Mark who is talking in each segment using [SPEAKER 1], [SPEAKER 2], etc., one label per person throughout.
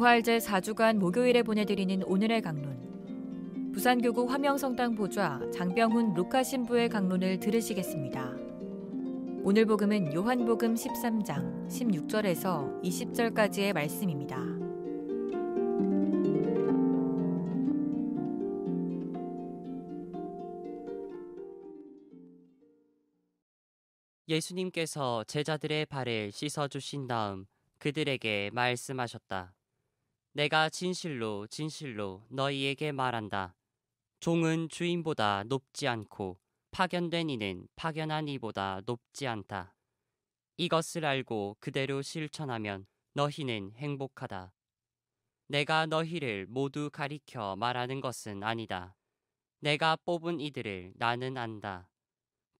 [SPEAKER 1] 부활제 4주간 목요일에 보내드리는 오늘의 강론. 부산교구 화명성당 보좌 장병훈 루카 신부의 강론을 들으시겠습니다. 오늘 복음은 요한복음 13장 16절에서 20절까지의 말씀입니다.
[SPEAKER 2] 예수님께서 제자들의 발을 씻어 주신 다음 그들에게 말씀하셨다. 내가 진실로 진실로 너희에게 말한다. 종은 주인보다 높지 않고 파견된 이는 파견한 이보다 높지 않다. 이것을 알고 그대로 실천하면 너희는 행복하다. 내가 너희를 모두 가리켜 말하는 것은 아니다. 내가 뽑은 이들을 나는 안다.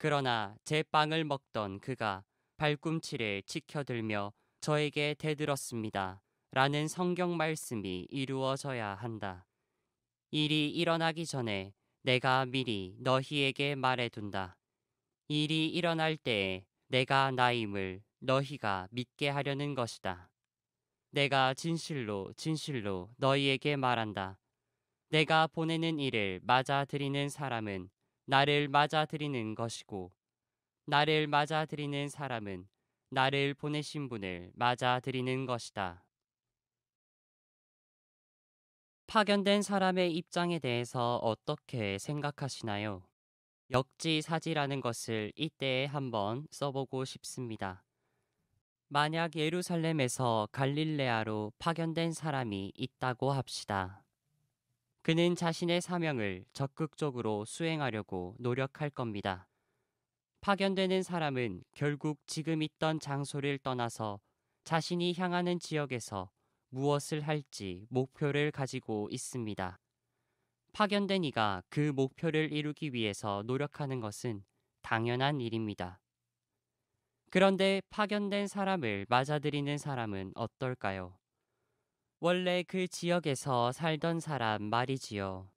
[SPEAKER 2] 그러나 제 빵을 먹던 그가 발꿈치를 치켜들며 저에게 대들었습니다. 라는 성경 말씀이 이루어져야 한다. 일이 일어나기 전에 내가 미리 너희에게 말해둔다. 일이 일어날 때에 내가 나임을 너희가 믿게 하려는 것이다. 내가 진실로 진실로 너희에게 말한다. 내가 보내는 일을 맞아들이는 사람은 나를 맞아들이는 것이고 나를 맞아들이는 사람은 나를 보내신 분을 맞아들이는 것이다. 파견된 사람의 입장에 대해서 어떻게 생각하시나요? 역지사지라는 것을 이때에 한번 써보고 싶습니다. 만약 예루살렘에서 갈릴레아로 파견된 사람이 있다고 합시다. 그는 자신의 사명을 적극적으로 수행하려고 노력할 겁니다. 파견되는 사람은 결국 지금 있던 장소를 떠나서 자신이 향하는 지역에서 무엇을 할지 목표를 가지고 있습니다. 파견된 이가 그 목표를 이루기 위해서 노력하는 것은 당연한 일입니다. 그런데 파견된 사람을 맞아들이는 사람은 어떨까요? 원래 그 지역에서 살던 사람 말이지요.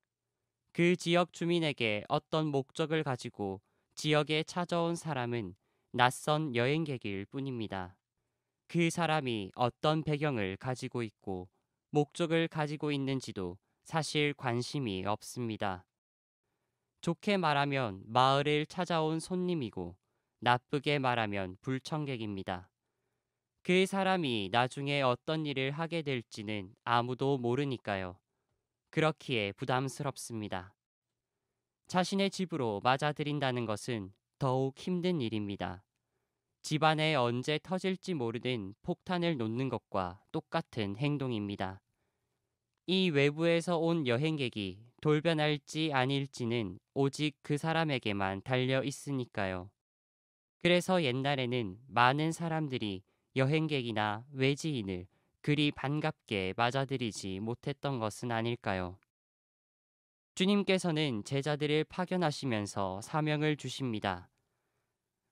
[SPEAKER 2] 그 지역 주민에게 어떤 목적을 가지고 지역에 찾아온 사람은 낯선 여행객일 뿐입니다. 그 사람이 어떤 배경을 가지고 있고 목적을 가지고 있는지도 사실 관심이 없습니다. 좋게 말하면 마을을 찾아온 손님이고 나쁘게 말하면 불청객입니다. 그 사람이 나중에 어떤 일을 하게 될지는 아무도 모르니까요. 그렇기에 부담스럽습니다. 자신의 집으로 맞아들인다는 것은 더욱 힘든 일입니다. 집안에 언제 터질지 모르는 폭탄을 놓는 것과 똑같은 행동입니다. 이 외부에서 온 여행객이 돌변할지 아닐지는 오직 그 사람에게만 달려 있으니까요. 그래서 옛날에는 많은 사람들이 여행객이나 외지인을 그리 반갑게 맞아들이지 못했던 것은 아닐까요? 주님께서는 제자들을 파견하시면서 사명을 주십니다.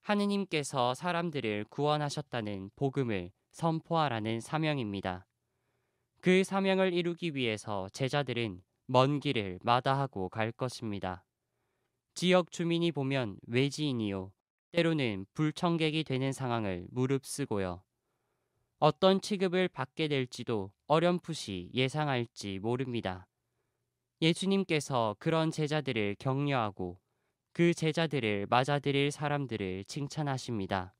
[SPEAKER 2] 하느님께서 사람들을 구원하셨다는 복음을 선포하라는 사명입니다. 그 사명을 이루기 위해서 제자들은 먼 길을 마다하고 갈 것입니다. 지역 주민이 보면 외지인이요. 때로는 불청객이 되는 상황을 무릅쓰고요. 어떤 취급을 받게 될지도 어렴풋이 예상할지 모릅니다. 예수님께서 그런 제자들을 격려하고 그 제자들을 맞아들일 사람들을 칭찬하십니다.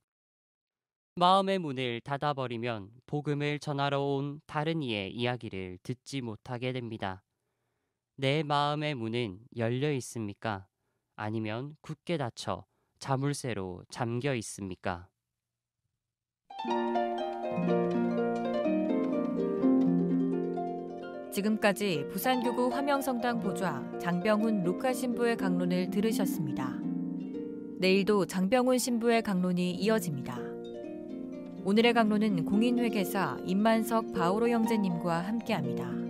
[SPEAKER 2] 마음의 문을 닫아버리면 복음을 전하러 온 다른 이의 이야기를 듣지 못하게 됩니다. 내 마음의 문은 열려 있습니까? 아니면 굳게 닫혀 자물쇠로 잠겨 있습니까?
[SPEAKER 1] 지금까지 부산교구 화명성당 보좌 장병훈 루카 신부의 강론을 들으셨습니다. 내일도 장병훈 신부의 강론이 이어집니다. 오늘의 강론은 공인회계사 임만석 바오로 형제님과 함께합니다.